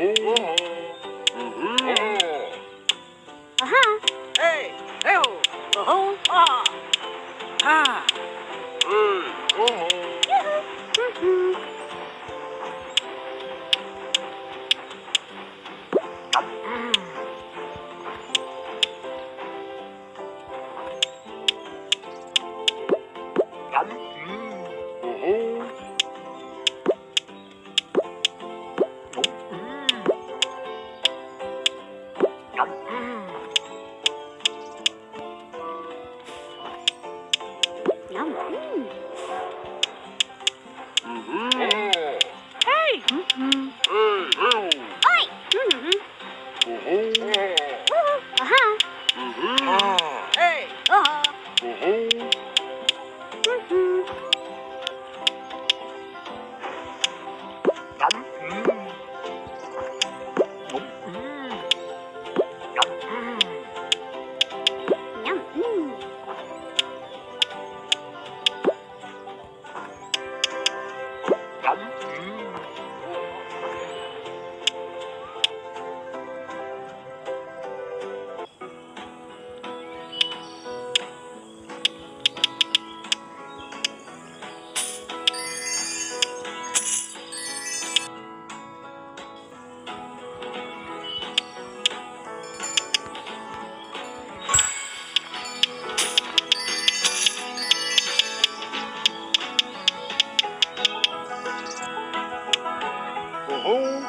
Ooh. Oh.